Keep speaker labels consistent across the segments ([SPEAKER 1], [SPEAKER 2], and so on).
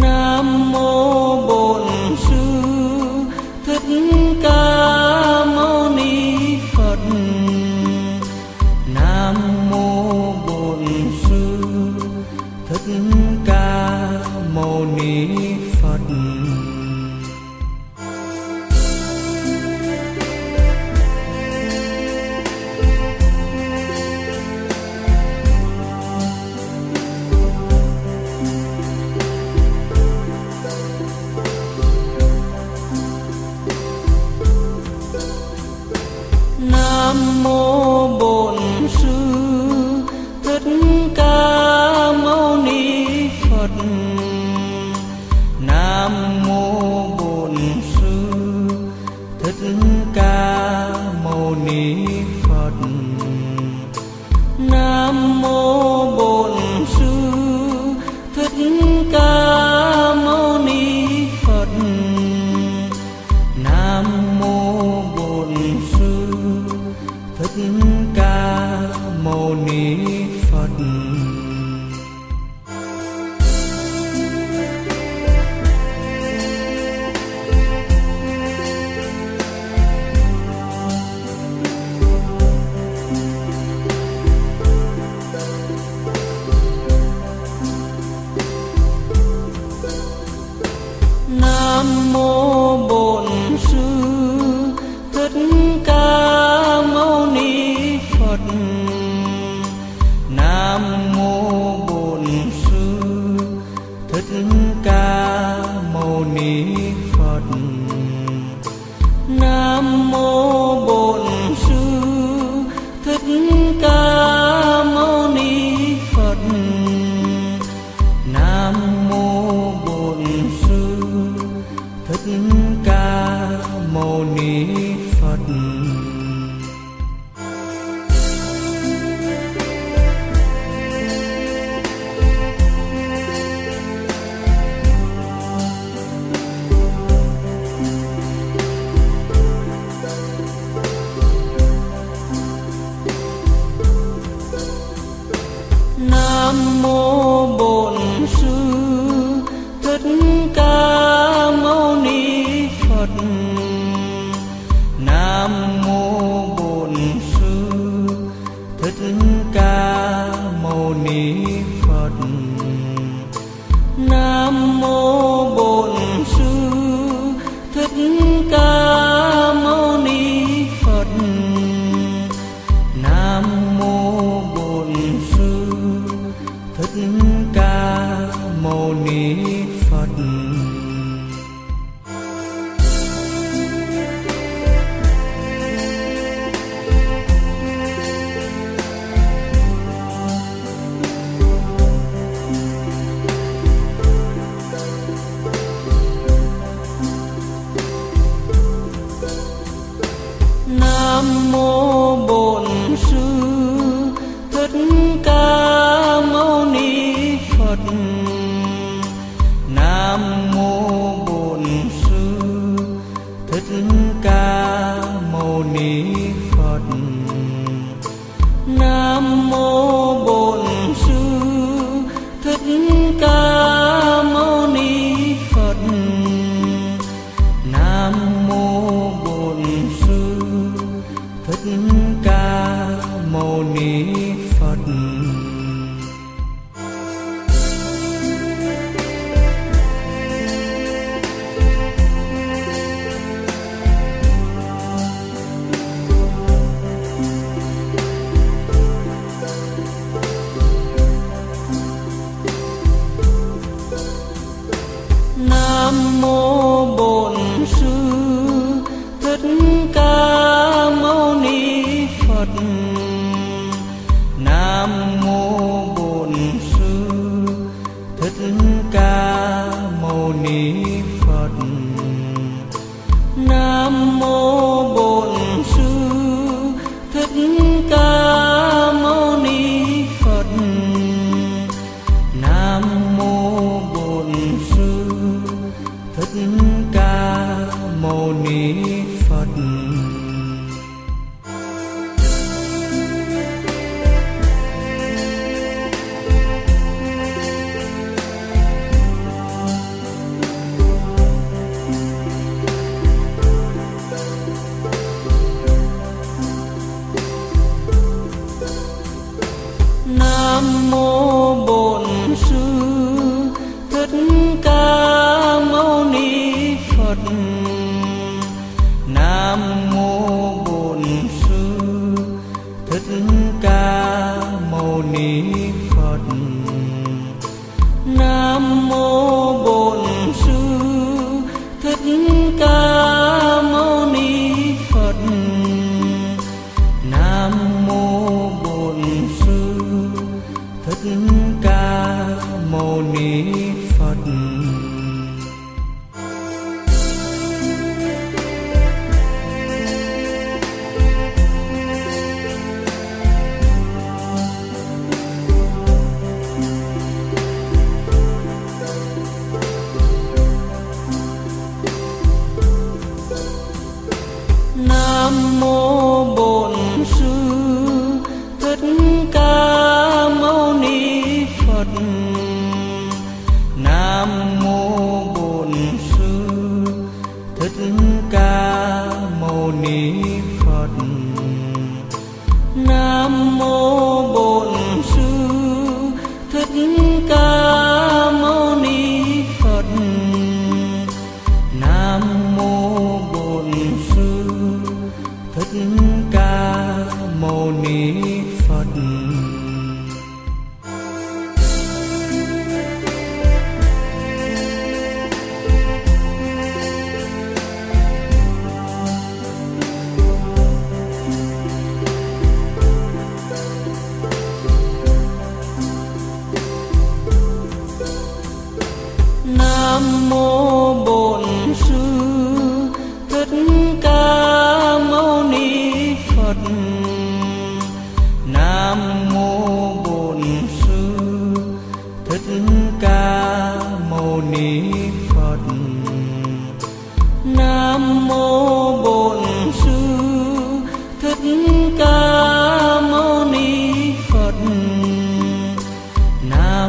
[SPEAKER 1] nam mm -hmm.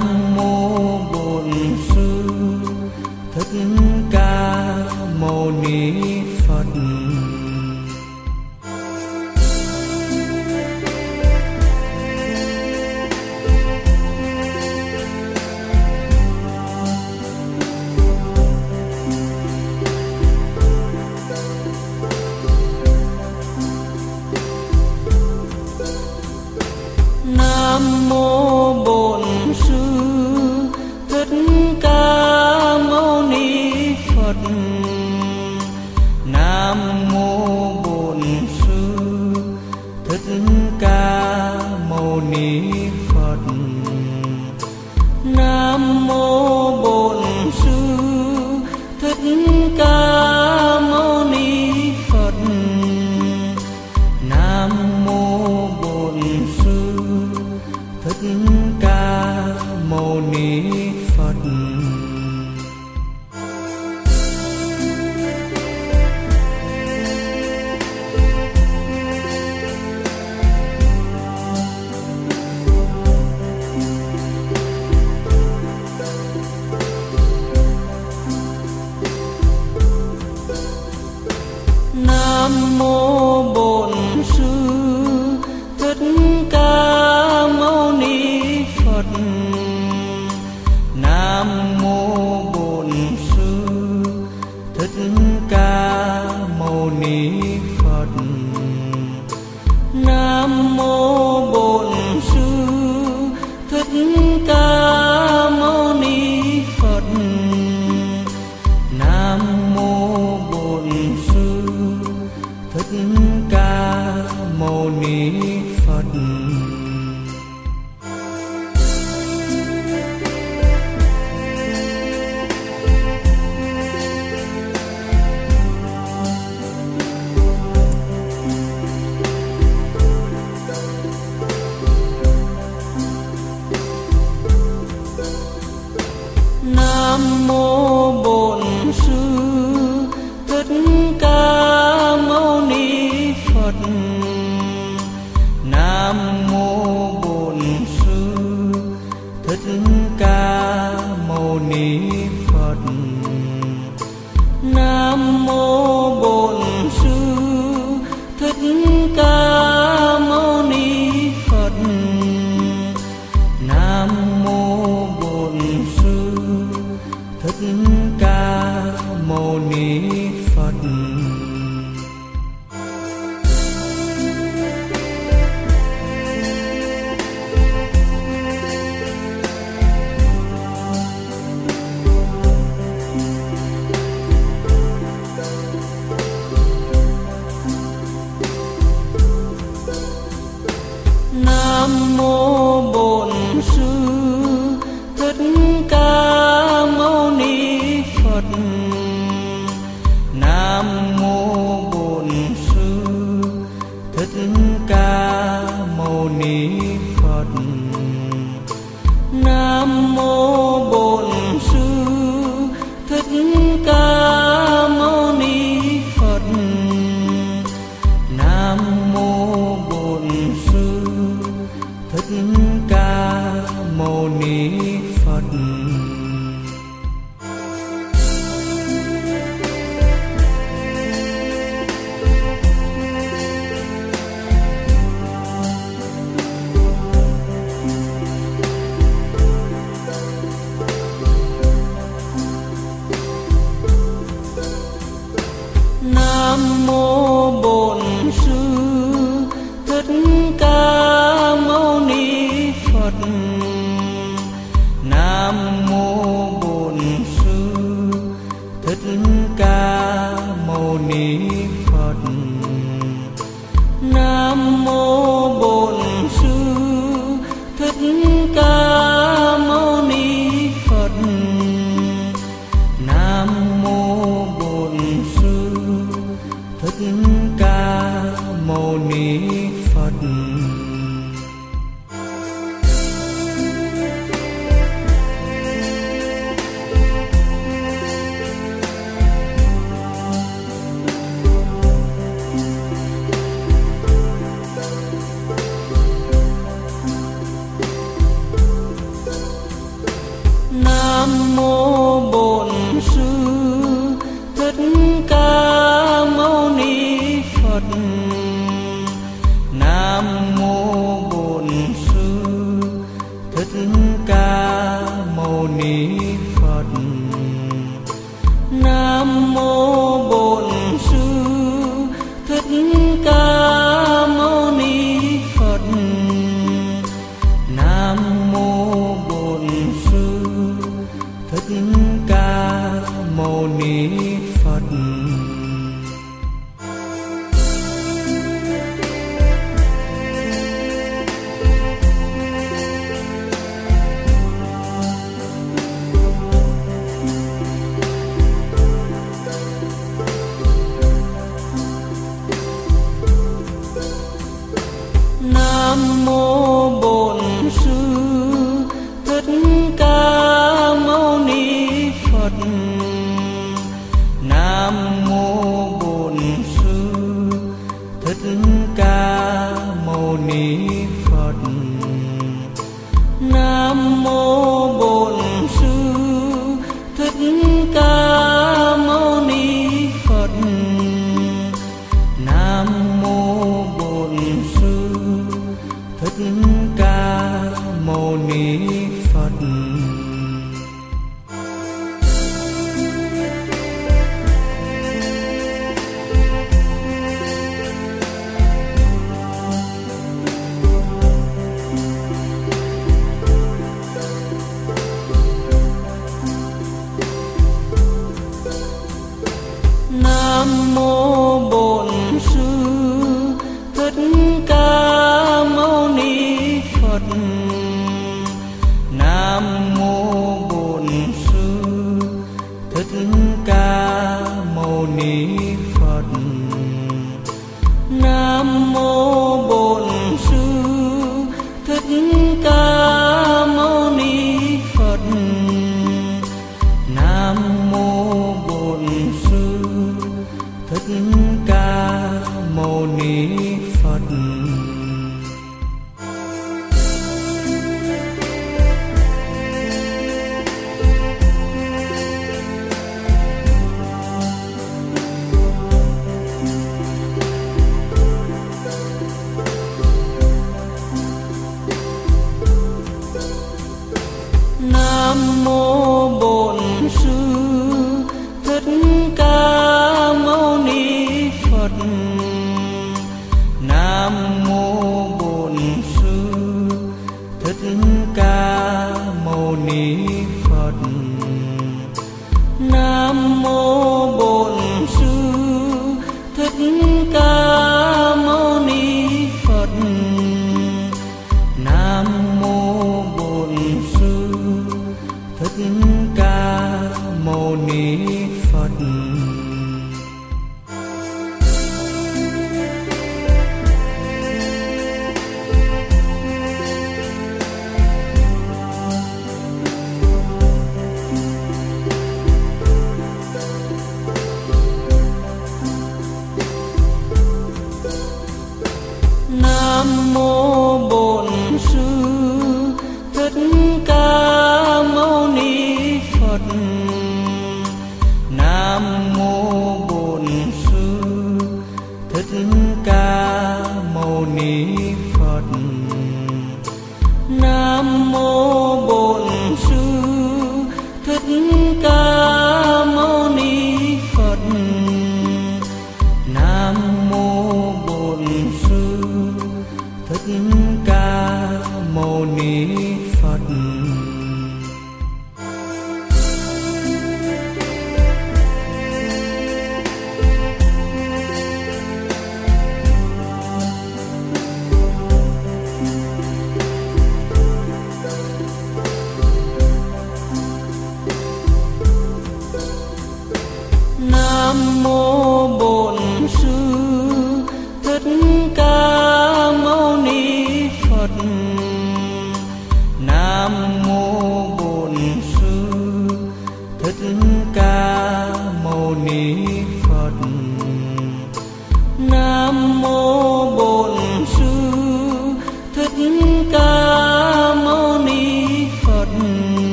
[SPEAKER 1] amor. Ca mâu ni mâu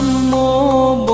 [SPEAKER 1] Nam Mô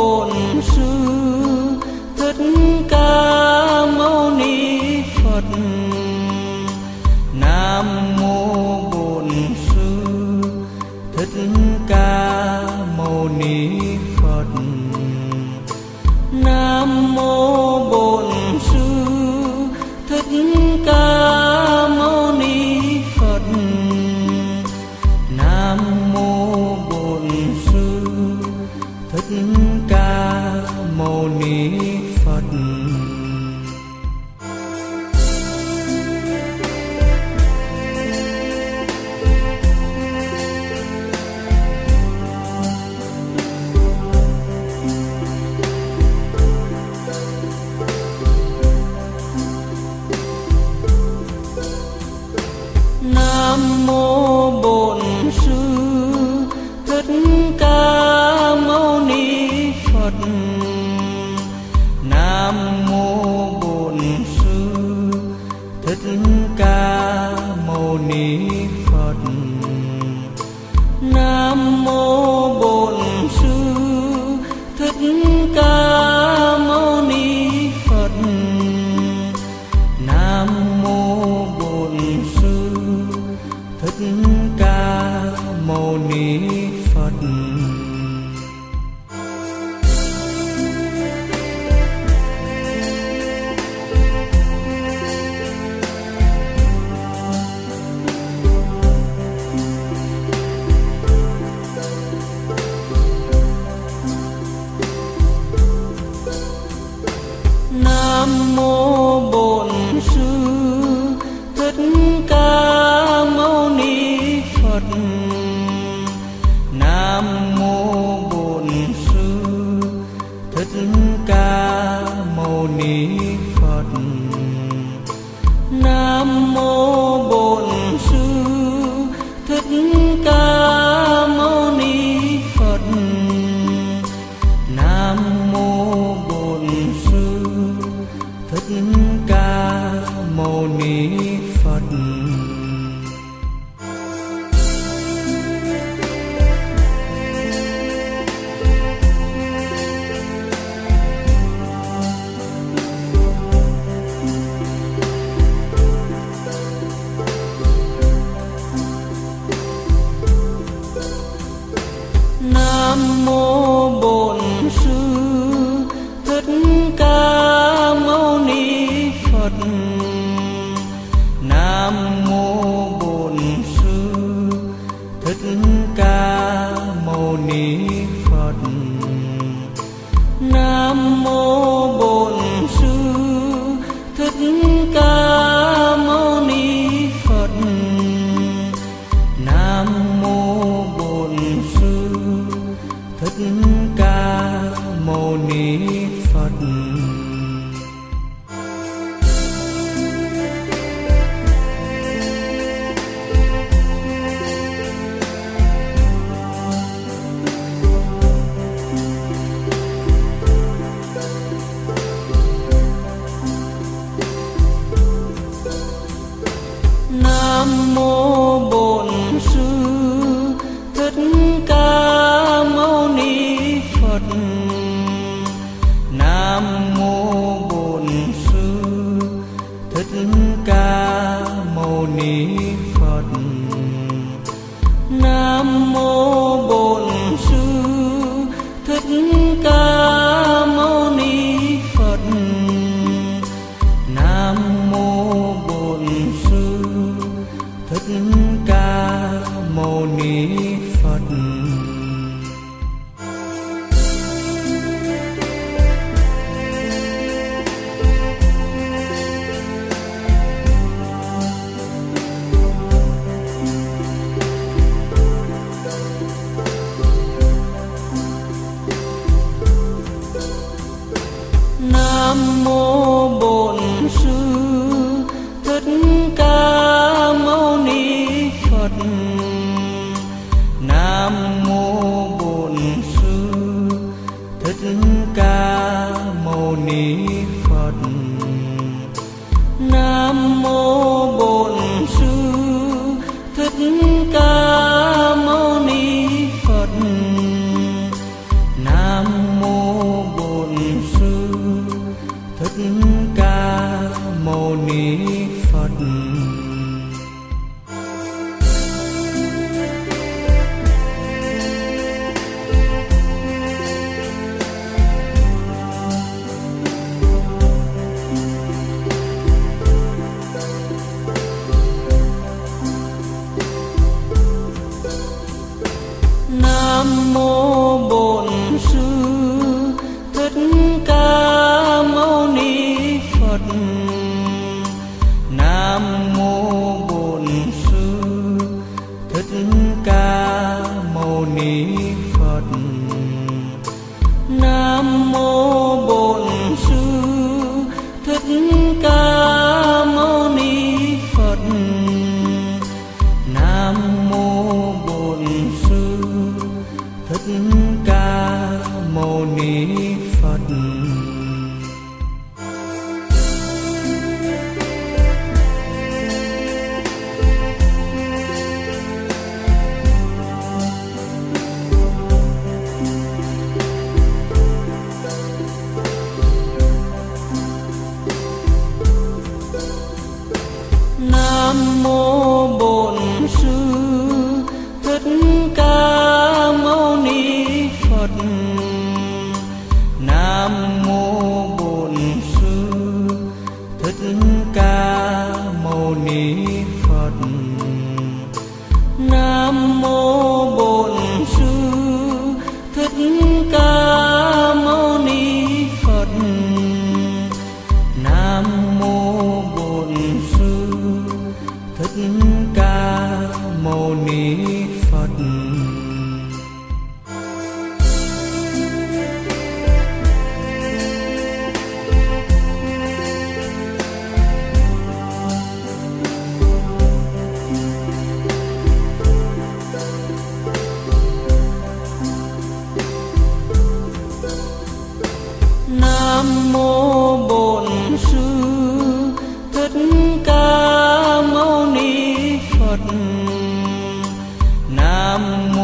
[SPEAKER 1] nam mô nam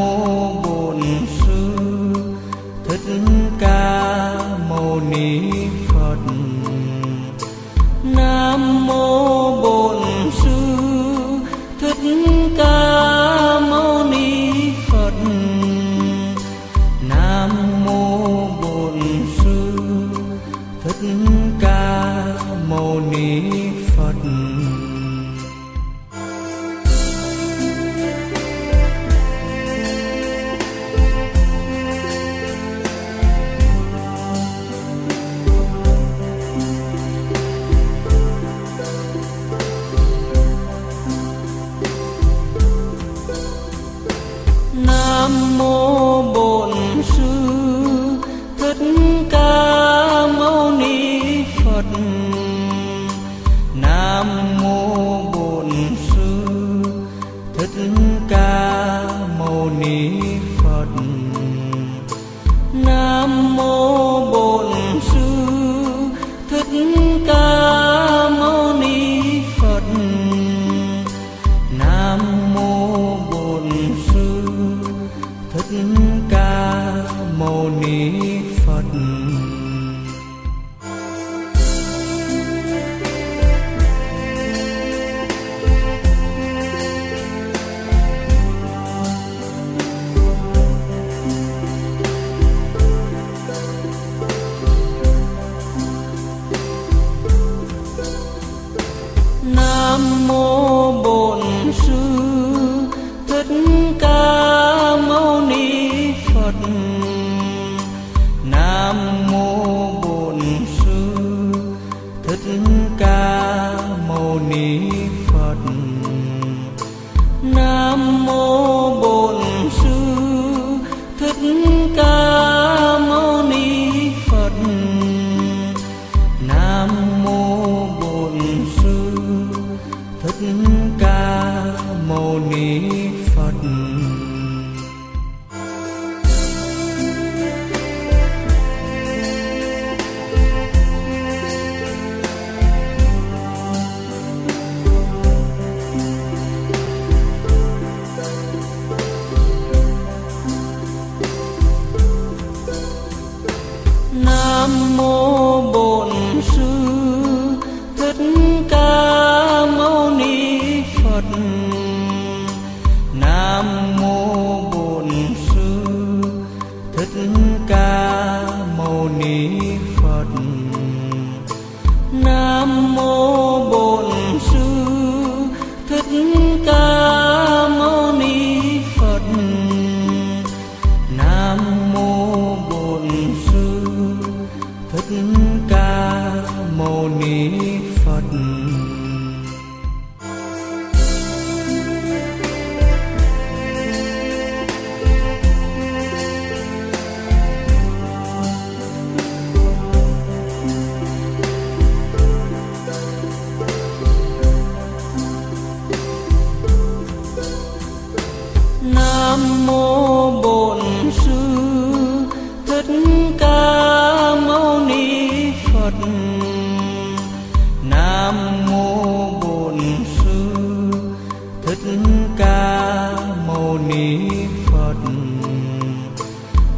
[SPEAKER 1] ca mâu ni phật.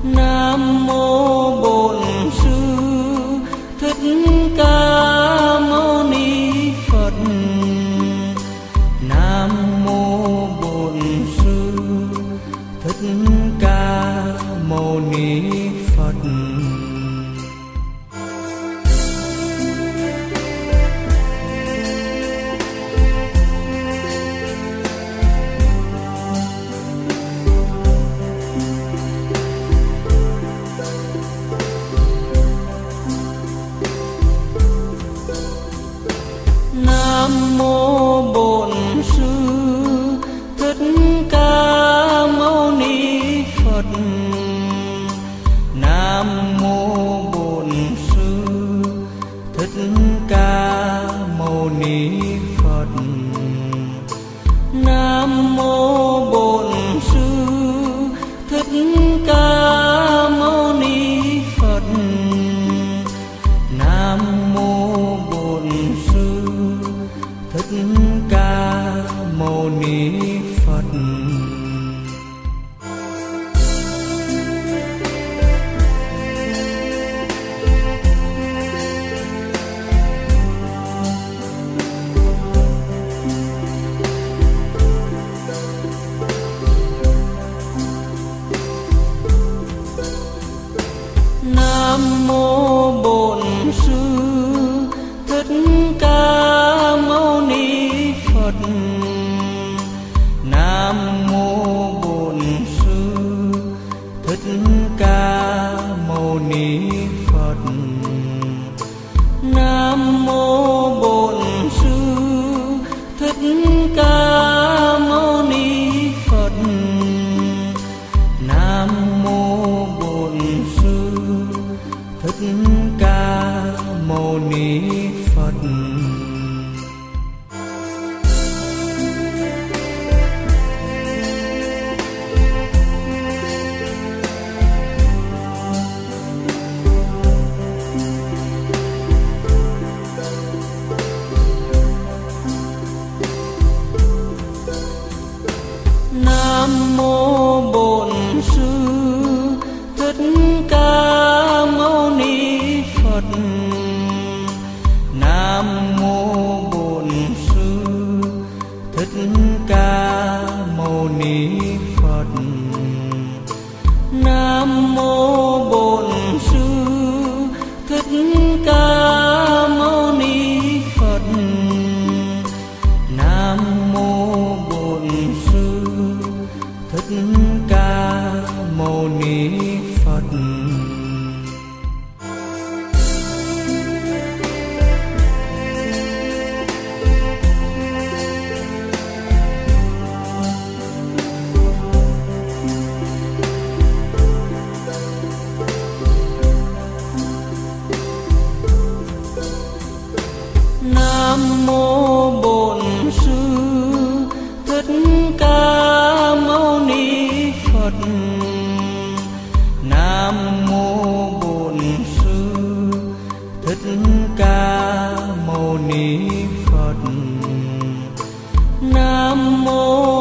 [SPEAKER 1] Nam mô bổn phật. Nam mô nam mô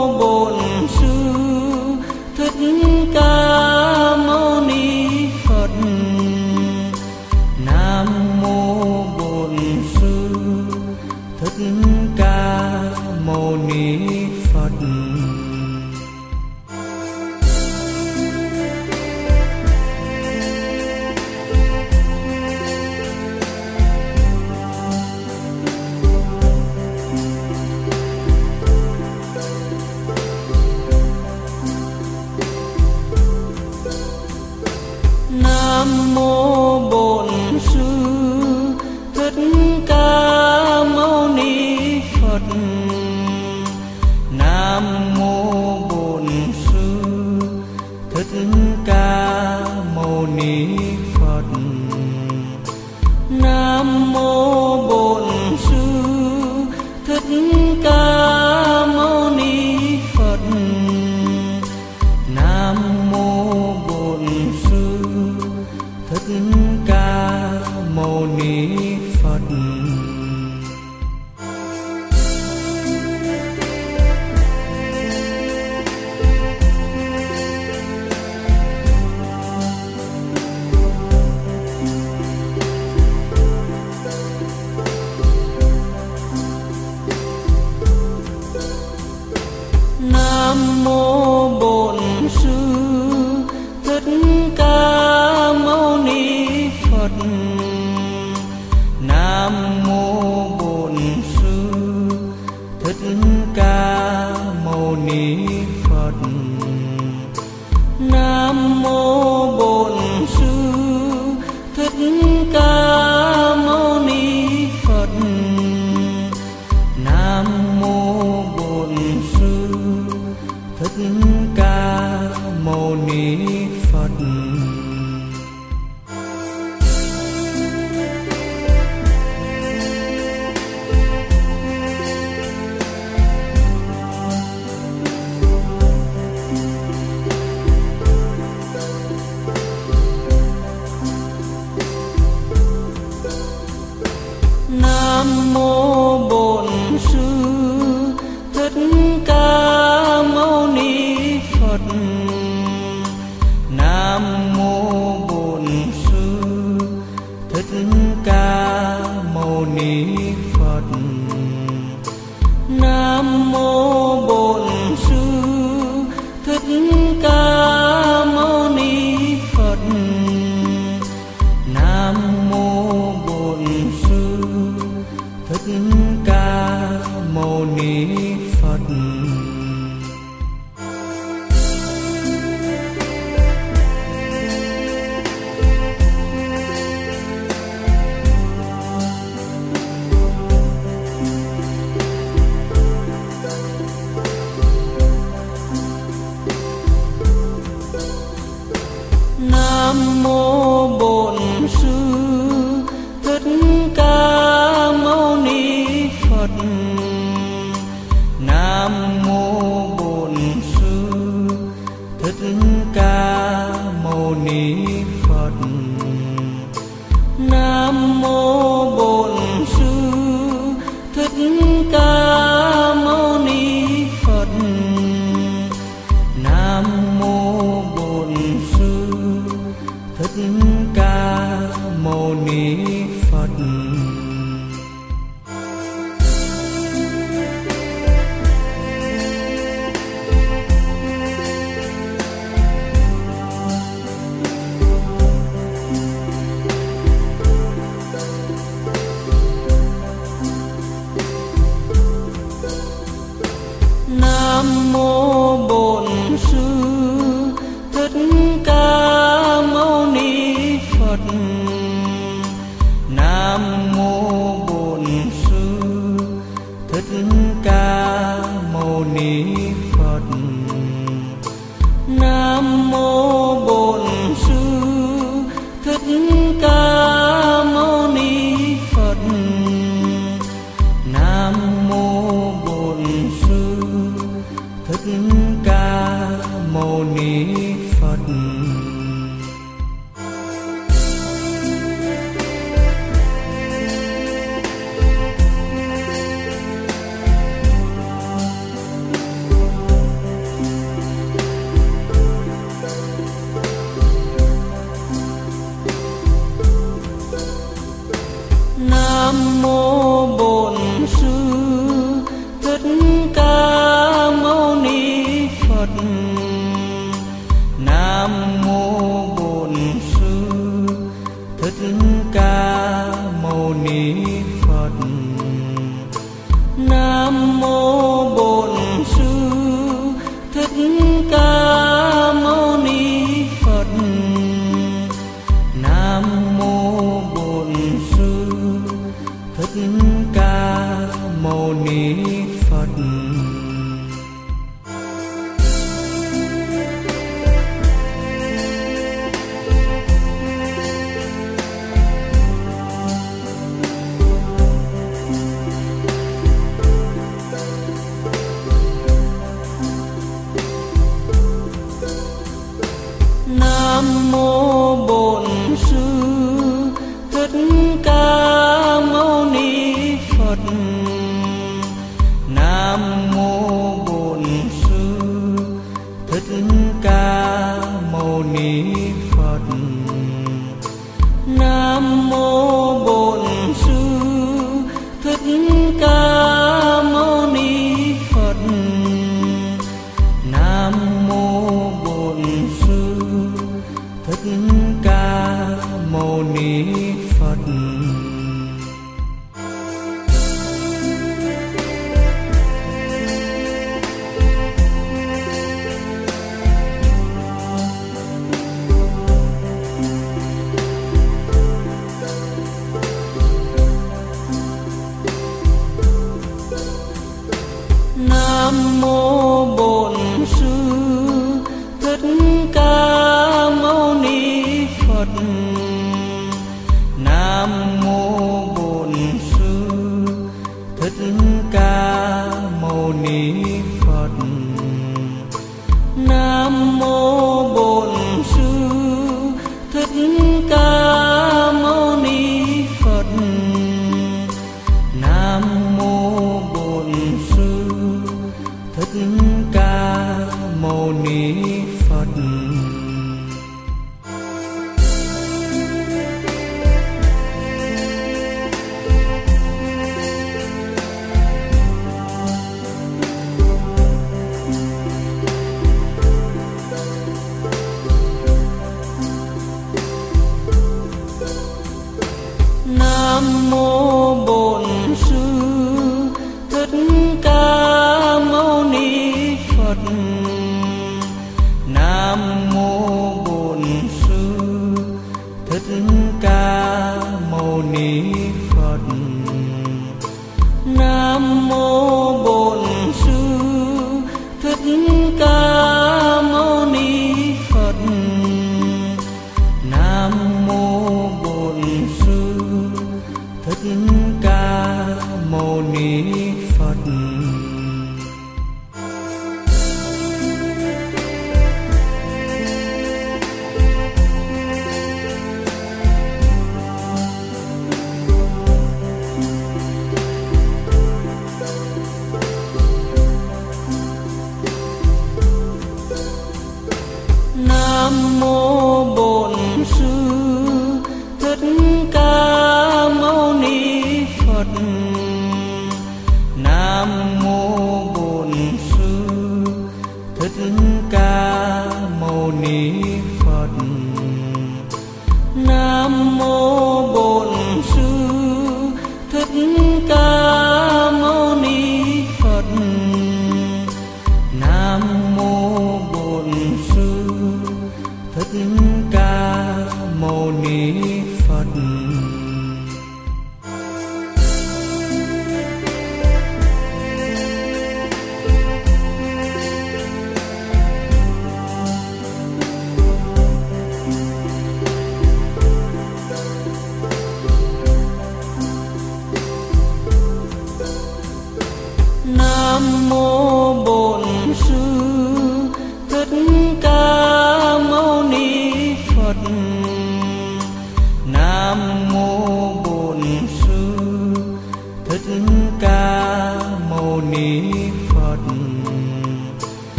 [SPEAKER 1] me